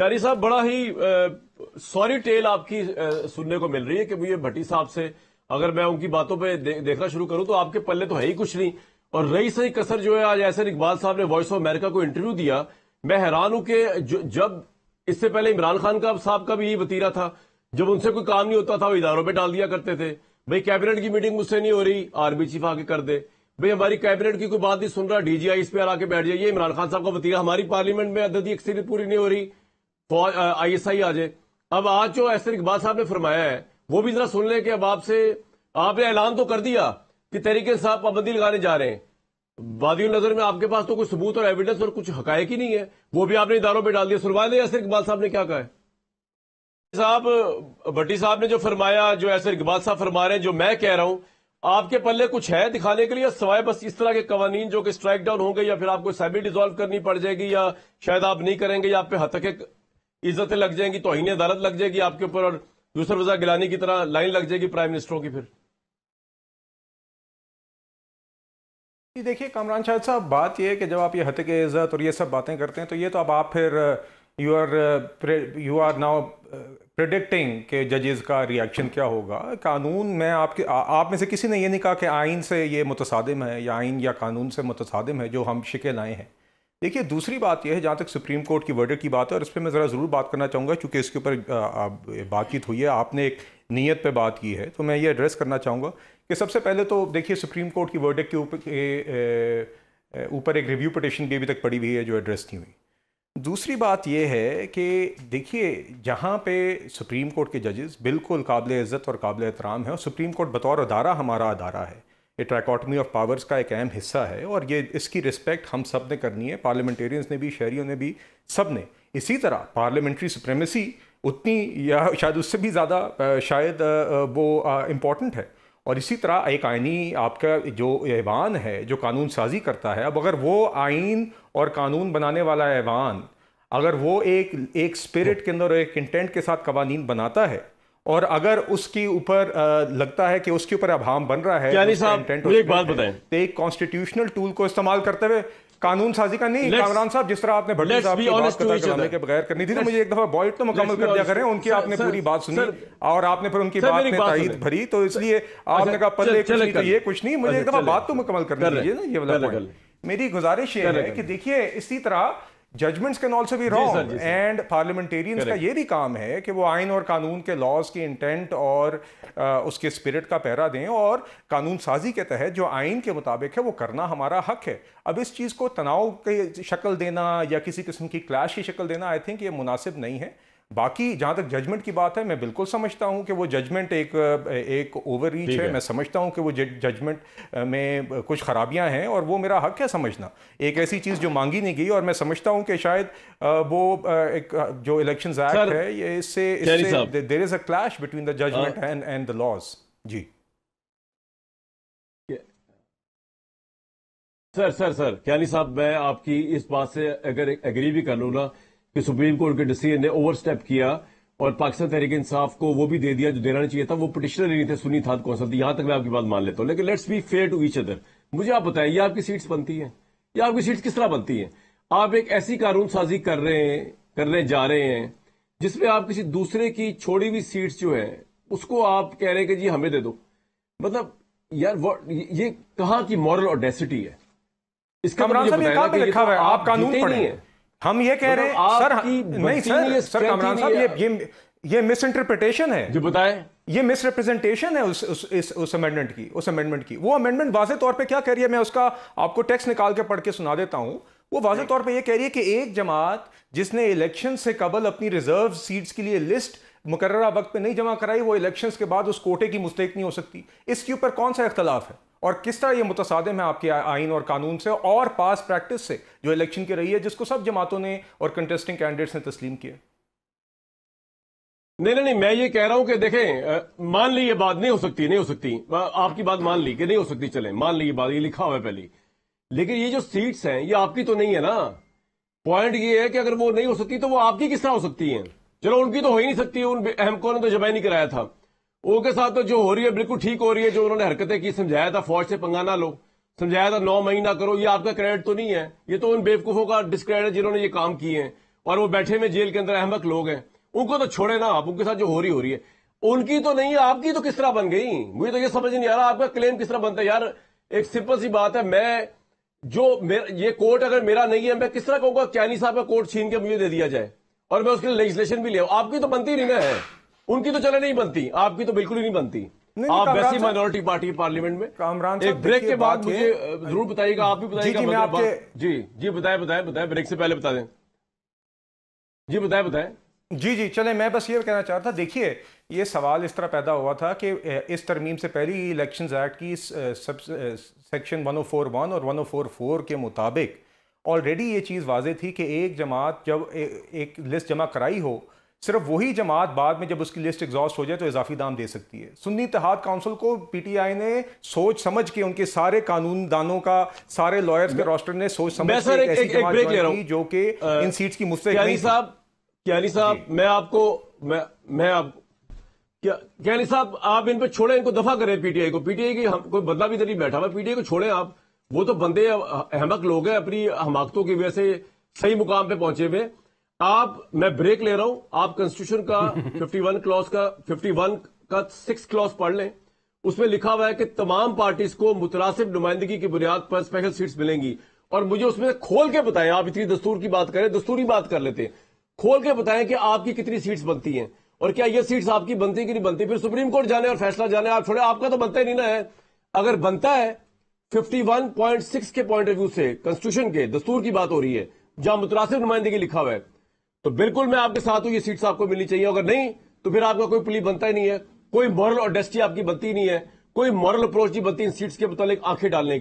क्यारी साहब बड़ा ही सॉरी टेल आपकी आ, सुनने को मिल रही है कि मुझे भट्टी साहब से अगर मैं उनकी बातों पे दे, देखना शुरू करूँ तो आपके पल्ले तो है ही कुछ नहीं। और रही सही कसर जो है आज ऐसे इकबाल साहब ने वॉइस ऑफ़ अमेरिका को इंटरव्यू दिया। मैं हैरान हूँ कि जब इससे पहले इमरान खान का साहब का भी यही वतीरा था जब उनसे कोई काम नहीं होता था वो इदारों पर डाल दिया करते थे। भाई कैबिनेट की मीटिंग मुझसे नहीं हो रही आर्मी चीफ आके कर दे। भाई हमारी कैबिनेट की कोई बात नहीं सुन रहा डीजीआई इस पर आके बैठ जाइए इमरान खान साहब का वतीरा हमारी पार्लियामेंट में अददी अक्सरियत पूरी नहीं हो रही। आई एस आई आ जाए। अब आज जो ऐसे इकबाल साहब ने फरमाया है, वो भी जरा सुन लें कि अब आपसे, आपने ऐलान तो कर दिया कि तरीके साहब पाबंदी लगाने जा रहे हैं। वादी नज़र में आपके पास तो कोई सबूत और एविडेंस और कुछ हकायक ही नहीं है। वो भी आपने इदारों पर डाल दिया। सुनवा दें इकबाल साहब ने क्या कहा है। साहब, भट्टी साहब ने जो फरमाया, जो ऐसे इकबाल साहब फरमा रहे हैं, जो मैं कह रहा हूँ, आपके पल्ले कुछ है दिखाने के लिए? सवाए बस इस तरह के कवानीन जो कि स्ट्राइक डाउन होंगे या फिर आपको सैबी डिजोल्व करनी पड़ जाएगी या शायद आप नहीं करेंगे या आप पे हद तक इज्जतें लग जाएँगी तो अदालत लग जाएगी आपके ऊपर और दूसर वजा गिलानी की तरह लाइन लग जाएगी प्राइम मिनिस्टरों की फिर। देखिए कामरान शाह साहब बात यह है कि जब आप ये हत के इज़्ज़त और ये सब बातें करते हैं तो ये तो अब आप फिर you are you are now predicting के जजेस का रिएक्शन क्या होगा। कानून में आपके आ, आप में से किसी ने ये नहीं कहा कि आइन से ये मुतसादम है या आइन या कानून से मुतसादम है जो हम शिके लाए हैं। देखिए, दूसरी बात यह है, जहाँ तक सुप्रीम कोर्ट की वर्डर की बात है, और इस पर मैं ज़रा ज़रूर बात करना चाहूँगा, क्योंकि इसके ऊपर बातचीत हुई है, आपने एक नीयत पे बात की है तो मैं ये एड्रेस करना चाहूँगा कि सबसे पहले तो देखिए, सुप्रीम कोर्ट की वर्डर के ऊपर ऊपर एक रिव्यू पटिशन भी अभी तक पड़ी हुई है, जो एड्रेस नहीं हुई। दूसरी बात यह है कि देखिए, जहाँ पे सुप्रीम कोर्ट के जजेस बिल्कुल काबिल इज़्ज़त और काबिल एहतराम है, और सुप्रीम कोर्ट बतौर अदारा हमारा अदारा है। ये ट्रैकॉटमी ऑफ़ पावर्स का एक अहम हिस्सा है और ये इसकी रिस्पेक्ट हम सबने करनी है पार्लियामेंटेरियंस ने भी शहरीों ने भी, सबने। इसी तरह पार्लियामेंट्री सुप्रेमेसी उतनी या शायद उससे भी ज़्यादा शायद वो इंपॉर्टेंट है। और इसी तरह एक आइनी आपका जो ऐवान है, जो कानून साजी करता है, अब अगर वो आइन और कानून बनाने वाला ऐवान, अगर वो एक एक स्पिरिट के अंदर एक इंटेंट के साथ कवानीन बनाता है और अगर उसके ऊपर लगता है कि उसके ऊपर अभाम बन रहा है एक बात बताएँ। तो एक कॉन्स्टिट्यूशनल टूल को इस्तेमाल करते हुए कानून साजी का नहीं कामरान साहब जिस तरह आपने भट्टी साहब की बात कराने के बगैर करनी थी तो मुझे एक दफ़ा बॉइट तो मुकम्मल कर दिया करें उनकी आपने पूरी बात सुनी और आपने फिर उनकी बात में तायद भरी तो इसलिए अच्छा, आपने कहा पल्ले कुछ नहीं तो ये कुछ नहीं मुझे एक अच्छा, दफ़ा बात तो मुकम्मल करनी दीजिए ना ये वाला मेरी गुजारिश ये है कि देखिए इसी तरह जजमेंट्स कैन ऑल्सो भी रॉन्ग एंड पार्लियामेंटेरियंस का ये भी काम है कि वो आइन और कानून के लॉज के इंटेंट और आ, उसके स्पिरिट का पैरा दें और कानून साजी के तहत जो आइन के मुताबिक है वो करना हमारा हक है। अब इस चीज़ को तनाव की शक्ल देना या किसी किस्म की क्लैश की शक्ल देना आई थिंक ये मुनासिब नहीं है। बाकी जहाँ तक जजमेंट की बात है मैं बिल्कुल समझता हूँ कि वो जजमेंट एक एक ओवर रीच है।, है। मैं समझता हूँ कि वो जजमेंट में कुछ खराबियाँ हैं और वो मेरा हक है समझना। एक ऐसी चीज़ जो मांगी नहीं गई और मैं समझता हूँ कि शायद वो एक जो इलेक्शन एक्ट है ये इससे there is a clash between the judgment and and the laws ji. Sir sir sir Kayani साहब मैं आपकी इस बात से अगर एग्री भी कर लूँ ना कि सुप्रीम कोर्ट के डिसीज़न ने ओवर स्टेप किया और पाकिस्तान तहरीक इंसाफ को वो भी दे दिया जो देना नहीं चाहिए था वो पिटिशनर नहीं थे सुनी था कौंसल थी यहाँ तक मैं आपकी बात मान लेता हूँ। लेकिन let's be fair to each other मुझे आप बताएँ ये आपकी सीट्स बनती हैं? ये आपकी सीट्स किस तरह बनती हैं? आप एक ऐसी कानून साजी कर रहे हैं करने जा रहे हैं जिसमें आप किसी दूसरे की छोड़ी हुई सीट्स जो है उसको आप कह रहे हैं कि जी हमें दे दो। मतलब यार ये कहाँ की मॉरल ऑडेसिटी है? इसका मतलब लिखा हुआ है? आप कानून पढ़े हैं। हम ये कह रहे हैं सर नहीं सर सर कमरान साहब ये ये ये मिस इंटरप्रिटेशन है। जो बताए। ये मिस रिप्रेजेंटेशन है उस उस इस उस अमेंडमेंट की उस अमेंडमेंट की। वो अमेंडमेंट वाजे तौर पे क्या कह रही है मैं उसका आपको टेक्स्ट निकाल के पढ़ के सुना देता हूँ। वो वाजे तौर पे ये कह रही है कि एक जमात जिसने इलेक्शन से कबल अपनी रिज़र्व सीट्स के लिए लिस्ट मुकर्रा वक्त पे नहीं जमा कराई वो इलेक्शंस के बाद उस कोटे की मुस्तक नहीं हो सकती। इसके ऊपर कौन सा इख्तलाफ है? और किस तरह ये मुतसादम है आपके आइन और कानून से और पास प्रैक्टिस से जो इलेक्शन की रही है, जिसको सब जमातों ने और कंटेस्टिंग कैंडिडेट्स ने तस्लीम किया? नहीं नहीं नहीं, मैं ये कह रहा हूँ कि देखें मान ली ये बात नहीं हो सकती, नहीं हो सकती। आपकी बात मान ली कि नहीं हो सकती, चले, मान ली ये बात, ये लिखा हुआ है पहले। लेकिन ये जो सीट्स हैं, ये आपकी तो नहीं है ना। पॉइंट ये है कि अगर वो नहीं हो सकती तो वो आपकी किस तरह हो सकती है? चलो, उनकी तो हो ही नहीं सकती, उन अहम को ने तो जमा नहीं कराया था। उनके साथ तो जो हो रही है, बिल्कुल ठीक हो रही है, जो उन्होंने हरकतें की, समझाया था, फौज से पंगा ना लो। समझाया था, नौ महीना करो, ये आपका क्रेडिट तो नहीं है। ये तो उन बेवकूफों का डिस्क्रेडिट है जिन्होंने ये काम किए हैं। और वो बैठे हुए जेल के अंदर अहमक लोग हैं। उनको तो छोड़े ना आप, उनके साथ जो हो रही हो रही है। उनकी तो नहीं, आपकी तो किस तरह बन गई? मुझे तो ये समझ नहीं आ रहा, आपका क्लेम किस तरह बनता है? यार, एक सिंपल सी बात है, मैं जो ये कोर्ट अगर मेरा नहीं है, मैं किस तरह कहूँगा कैनी साहब का कोर्ट छीन के मुझे दे दिया जाए? और मैं उसके लिए लेजिस्लेशन भी ले आपकी तो बनती नहीं ना है। उनकी तो चले नहीं बनती आपकी तो बिल्कुल ही नहीं बनती। नहीं, आप वैसी माइनॉरिटी पार्टी पार्लियामेंट में। कामरान एक ब्रेक के बाद मुझे ज़रूर बताइएगा आप भी बताइएगा जी, मतलब जी जी बताएँ बताएँ बताएँ ब्रेक से पहले बता दें। जी बताएँ बताएँ। जी जी चले मैं बस ये कहना चाहता था देखिए ये सवाल इस तरह पैदा हुआ था कि इस तरमीम से पहले ही इलेक्शन एक्ट की सब सेक्शन 1041 और 1044 के मुताबिक ऑलरेडी ये चीज़ वाजे थी कि एक जमात जब ए, एक लिस्ट जमा कराई हो सिर्फ़ वही जमात बाद में जब उसकी लिस्ट एग्जॉस्ट हो जाए तो इजाफी दाम दे सकती है। सुन्नी इतिहाद काउंसिल को पीटीआई ने सोच समझ के उनके सारे कानून दानों का सारे लॉयर्स के रोस्टर ने सोच समझ के एक एक- एक- ब्रेक ले रहा हूँ। जो कि इन सीट्स की थी। साहब क्यानी साहब मैं आपको मैं मैं आप क्या क्यानी साहब आप इन पे छोड़े इनको दफ़ा करें पीटीआई को। पीटीआई की हम कोई बंदा भी नहीं बैठा हुआ पीटीआई को छोड़े आप। वो तो बंदे अहमक लोग हैं अपनी हमाकतों की वजह से सही मुकाम पे पहुँचे हुए। आप मैं ब्रेक ले रहा हूँ। आप कॉन्स्टिट्यूशन का 51 क्लॉज का 51 का सिक्स क्लॉज पढ़ लें। उसमें लिखा हुआ है कि तमाम पार्टीज़ को मुतनासिब नुमाइंदगी की बुनियाद पर स्पेशल सीट्स मिलेंगी। और मुझे उसमें खोल के बताएँ आप इतनी दस्तूर की बात करें दस्तूरी बात कर लेते हैं। खोल के बताएँ कि आपकी कितनी सीट्स बनती हैं। और क्या ये सीट्स आपकी बनती कि नहीं बनती? फिर सुप्रीम कोर्ट जाने और फैसला जाने आप छोड़े आपका तो बनता ही नहीं ना है। अगर बनता है 51.6 के पॉइंट ऑफ़ व्यू से कॉन्स्टिट्यूशन के दस्तूर की बात हो रही है जहाँ मुतनासिब नुमाइंदगी लिखा हुआ है। तो बिल्कुल मैं आपके साथ हूँ, ये सीट्स आपको मिलनी चाहिए। अगर नहीं तो फिर आपका कोई प्ली बनता ही नहीं है। कोई मॉरल ऑडेस्टी डेस्टी आपकी बनती नहीं है। कोई मॉरल अप्रोच नहीं बनती इन सीट्स के मुतालिक आँखें डालने की।